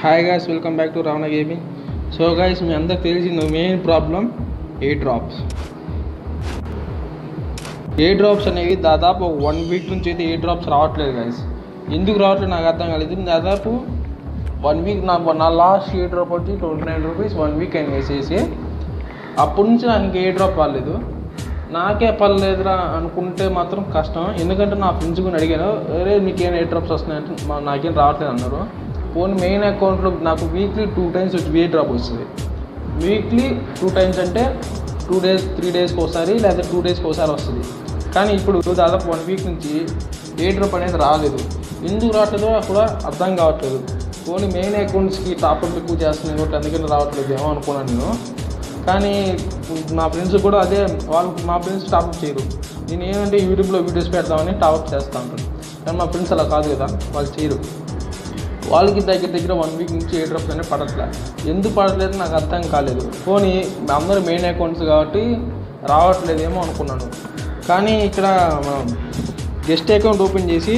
Hi guys welcome back to Ravana gaming so guys మీ అందరికి తెలిసింది main problem ఏ drops ఏ drops అనేవి దాదాపు one week నుంచి అయితే ఏ డ్రాప్స్ రావట్లేదు గాయస్ ఎందుకు రావట్లేదు నాకు అర్థం కాలేదు. దాదాపు వన్ వీక్ నా నా లాస్ట్ ఏ డ్రాప్ వచ్చి twenty nine rupees one week అయిన వేసేసి అప్పటి నుంచి నాకు ఇంకా ఏ డ్రాప్ రాలేదు. నాకే పర్లేదురా అనుకుంటే మాత్రం కష్టం. ఎందుకంటే నా ఫ్రెండ్స్ కూడా అడిగాను అరే మీకేం ఏ డ్రాప్స్ వస్తున్నాయంటే నాకేం రావట్లేదు అన్నారు. ఫోన్ మెయిన్ అకౌంట్లో నాకు వీక్లీ టూ టైమ్స్ వచ్చి ఏ డ్రాప్ వస్తుంది. వీక్లీ టూ టైమ్స్ అంటే టూ డేస్ త్రీ డేస్కి ఒకసారి లేదా టూ డేస్కి ఒకసారి వస్తుంది. కానీ ఇప్పుడు దాదాపు వన్ వీక్ నుంచి ఏ డ్రాప్ అనేది రాలేదు. ఎందుకు రావట్లేదో కూడా అర్థం కావట్లేదు. ఫోన్ మెయిన్ అకౌంట్స్కి టాప్అప్ ఎక్కువ చేస్తున్నాయి కాబట్టి అందుకని రావట్లేదు ఏమో అనుకున్నాను నేను. కానీ మా ఫ్రెండ్స్ కూడా అదే వాళ్ళు మా ఫ్రెండ్స్ టాప్అప్ చేయరు. నేను ఏంటంటే యూట్యూబ్లో వీడియోస్ పెడదామని టాప్అప్ చేస్తాను కానీ మా ఫ్రెండ్స్ అలా కాదు కదా వాళ్ళు చేయరు. వాళ్ళకి దగ్గర దగ్గర వన్ వీక్ నుంచి ఏ డ్రాప్స్ అనేది పడట్లే. ఎందుకు పడట్లేదు నాకు అర్థం కాలేదు. పోనీ అందరూ మెయిన్ అకౌంట్స్ కాబట్టి రావట్లేదేమో అనుకున్నాను. కానీ ఇక్కడ మనం గెస్ట్ అకౌంట్ ఓపెన్ చేసి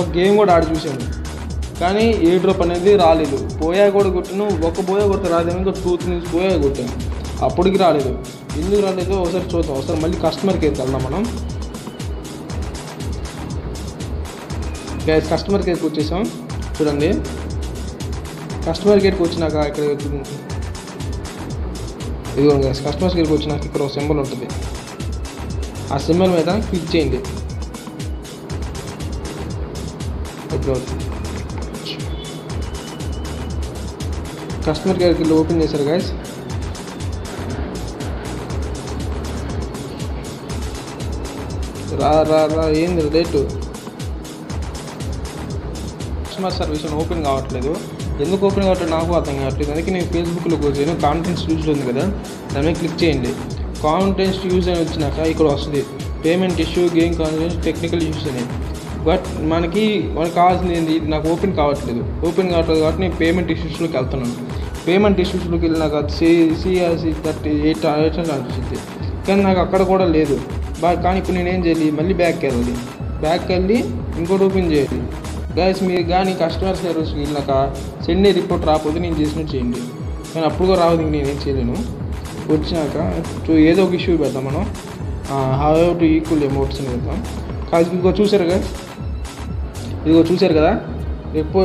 ఒక గేమ్ కూడా ఆడి చూసాము కానీ ఏ డ్రాప్ అనేది రాలేదు. పోయా కూడా కొట్టాను ఒక పోయా కొడితే రాదేమో ఇంకా టూ త్రీ పోయా కొట్టాను. అప్పటికి రాలేదు. ఎందుకు రాలేదు? ఒకసారి చూద్దాం. ఒకసారి మళ్ళీ కస్టమర్ కేర్కి వెళ్దాం మనం. గైస్ కస్టమర్ కేర్కి వచ్చేసాం. చూడండి. కస్టమర్ కేర్కి వచ్చినాక ఇక్కడ ఇదిగో గైస్ కస్టమర్ కేర్కి వచ్చినాక ఇక్కడ ఒక సింబల్ ఉంటుంది. ఆ సింబల్ మీద క్లిక్ చేయండి. కస్టమర్ కేర్కి వెళ్ళి ఓపెన్ చేశారు గైస్ రా రా రా ఏంది రేటు కస్టమర్ సర్వీస్ అని ఓపెన్ కావట్లేదు. ఎందుకు ఓపెన్ కావట్లేదు? నాకు అర్థం కావట్లేదు. అందుకే నేను ఫేస్బుక్లో కూర్చొని కాంటెంట్స్ యూజ్ ఉంది కదా. దాని క్లిక్ చేయండి. కాంటెంట్స్ యూజ్ అని వచ్చినాక ఇక్కడ వస్తుంది. Payment issue game confidence technical issues అని. బట్ మనకి మనకు కావాల్సింది ఏంటి ఇది నాకు ఓపెన్ కావట్లేదు. ఓపెన్ కావట్లేదు కాబట్టి నేను పేమెంట్ ఇష్యూస్లోకి వెళ్తున్నాను. పేమెంట్ ఇష్యూస్లోకి వెళ్ళినాక C CRC thirty eight eight అనిపిస్తుంది. కానీ నాకు అక్కడ కూడా లేదు. బా కానీ ఇప్పుడు నేనేం చేయాలి? మళ్ళీ బ్యాక్కి వెళ్ళాలి. బ్యాక్కి వెళ్ళి ఇంకోటి ఓపెన్ చేయాలి. గైస్ మీరు కానీ కస్టమర్ సర్వీస్కి వెళ్ళినాక సెండ్ రిపోర్ట్ రాకపోతే నేను చేసినట్టు చేయండి. కానీ అప్పుడు కూడా రావద్దు ఇంక నేనేం చేయలేను. వచ్చినాక ఏదో ఒక ఇష్యూ పెడతాం మనం. హౌ టు ఈక్వల్ అమౌంట్స్ అని పెడతాం కాదు ఇదిగో చూసారు కదా ఇదిగో చూశారు కదా? రిపో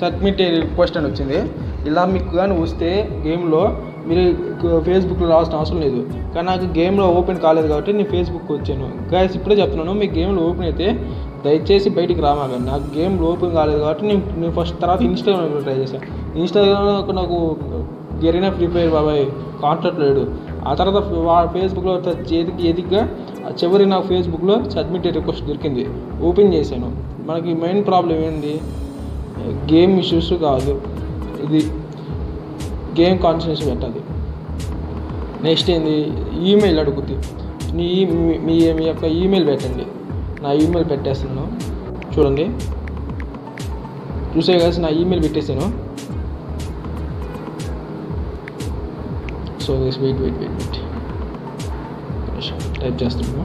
సబ్మిట్ రిక్వెస్ట్ అని వచ్చింది. ఇలా మీకు కానీ వస్తే గేమ్లో మీరు ఫేస్బుక్లో రావాల్సిన అవసరం లేదు. కానీ నాకు గేమ్లో ఓపెన్ కాలేదు కాబట్టి నేను ఫేస్బుక్ వచ్చాను. గాయస్ ఇప్పుడే చెప్తున్నాను. మీ గేమ్లో ఓపెన్ అయితే దయచేసి బయటికి రామాకండి నాకు గేమ్ ఓపెన్ కాలేదు కాబట్టి నేను నేను ఫస్ట్ తర్వాత ఇన్స్టాగ్రామ్ ట్రై చేశాను ఇన్స్టాగ్రామ్లో నాకు జరిగిన ఫ్రీ ఫైర్ బాబాయ్ కాంటాక్ట్ లేడు. ఆ తర్వాత వా- ఫేస్బుక్లో ఎదిగి ఎదిగ్గా చివరి నాకు ఫేస్బుక్లో సబ్మిట్ రిక్వెస్ట్ దొరికింది. ఓపెన్ చేశాను. మనకి మెయిన్ ప్రాబ్లం ఏంది? గేమ్ ఇష్యూస్ కాదు. ఇది గేమ్ కాన్సన్ట్రేషన్ పెట్టాలి. నెక్స్ట్ ఏంది? ఈమెయిల్ అడుగుద్ది నీ ఈ- మీ మీ యొక్క ఈమెయిల్ పెట్టండి. నా ఈమెయిల్ పెట్టేస్తున్నాను. చూడండి. చూసే కలిసి నా ఈమెయిల్ పెట్టేసాను so this wait wait wait wait type చేస్తున్నాను.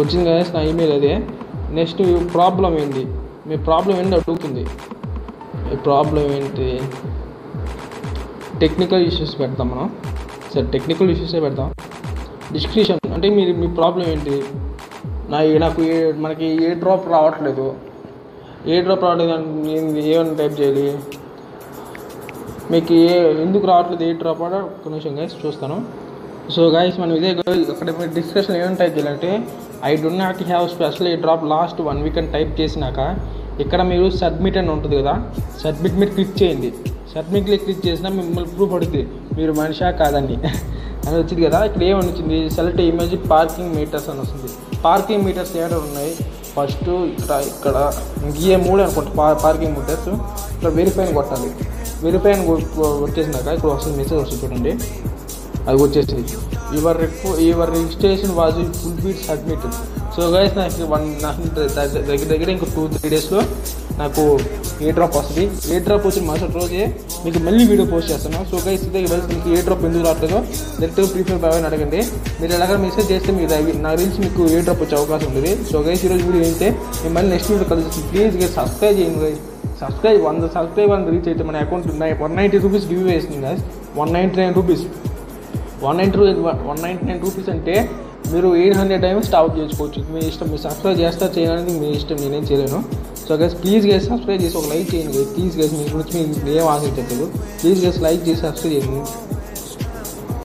వచ్చింది కదా నా ఈమెయిల్ అదే. నెక్స్ట్ ప్రాబ్లం ఏంటి? మీ ప్రాబ్లం ఏంటి? అడుగుతుంది. ప్రాబ్లం ఏంటి? టెక్నికల్ ఇష్యూస్ పెడతాం మనం. సరే టెక్నికల్ ఇష్యూసే పెడతాం. డిస్క్రిప్షన్ అంటే మీరు మీ ప్రాబ్లం ఏంటి? నా నాకు ఏ మనకి ఏ డ్రాప్ రావట్లేదు. ఏ డ్రాప్ రావట్లేదు అంటే నేను ఏమైనా టైప్ చేయాలి? మీకు ఏ ఎందుకు రావట్లేదు ఏ డ్రాప్ ఆడ ఒక నిమిషం గైస్ చూస్తాను. సో గైస్ మనం ఇదే అక్కడ మీరు డిస్కషన్ ఏమైనా టైప్ చేయాలంటే I do not have special airdrop last one week అని టైప్ చేసినాక ఇక్కడ మీరు సబ్మిట్ అని ఉంటుంది కదా సబ్మిట్ మీద క్లిక్ చేయండి. సబ్మిట్ క్లిక్ చేసినా మిమ్మల్ని ప్రూఫ్ పడుతుంది మీరు మనిషా కాదండి. అని వచ్చింది కదా ఇక్కడ ఏమని వచ్చింది? సెలెక్ట్ ఇమేజ్ పార్కింగ్ మీటర్స్ అని వస్తుంది. పార్కింగ్ మీటర్స్ ఏమైనా ఉన్నాయి? ఫస్ట్ ఇక్కడ ఇక్కడ. ఇంకే మూడు అనుకుంటా పా పార్కింగ్ మీటర్స్ ఇట్లా వెరిఫై అని కొట్టాలి. వెరిఫై అని కొ- వచ్చేసినాక ఇక్కడ వస్తుంది మెసేజ్ వస్తుంది చూడండి. అది వచ్చేసింది your రిక్వ your registration was full beat submitted so guys నాకు వన్ నాకు దగ్గర దగ్గర ఇంకో టూ త్రీ డేస్లో నాకు ఏ డ్రాప్ వస్తుంది? ఏ డ్రాప్ వచ్చిన మరుసటి రోజే మీకు మళ్ళీ వీడియో పోస్ట్ చేస్తాను సో గైస్ ఇదే వెళ్తే మీకు ఏ డ్రాప్ ఎందుకు రావట్లేదో డైరెక్ట్గా ప్రీ ఫైర్ బాగా అడగండి. మీరు ఎలాగ మెసేజ్ చేస్తే మీరు నా గురించి మీకు ఏ డ్రాప్ వచ్చే అవకాశం ఉంటుంది. సో గైస్ ఈరోజు వీడియో ఏంటంటే మేము మళ్ళీ నెక్స్ట్ వీడియో కలిసి ప్లీజ్ గైస్ సబ్స్క్రైబ్ చేయండి గైస్ సబ్స్క్రైబ్ వంద సబ్స్క్రైబ్ అని రీచ్ అయితే మన account one ninety rupees give వేస్తుంది guys one ninety nine rupees one ninety one ninety nine rupees అంటే మీరు ఎయిట్ హండ్రెడ్ టైమ్స్ స్టాప్ చేసుకోవచ్చు మీ ఇష్టం మీరు సబ్స్క్రైబ్ చేస్తా చేయాలనేది మీ ఇష్టం నేనేం చేయలేను. So guys please guys subscribe చేసి ఒక లైక్ చేయండి. ప్లీజ్ గైస్ మీ గురించి మీకు ఏం ఆశించట్లేదు. ప్లీజ్ గైస్ లైక్ చేసి సబ్స్క్రైబ్ చేయండి.